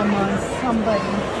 almost somebody.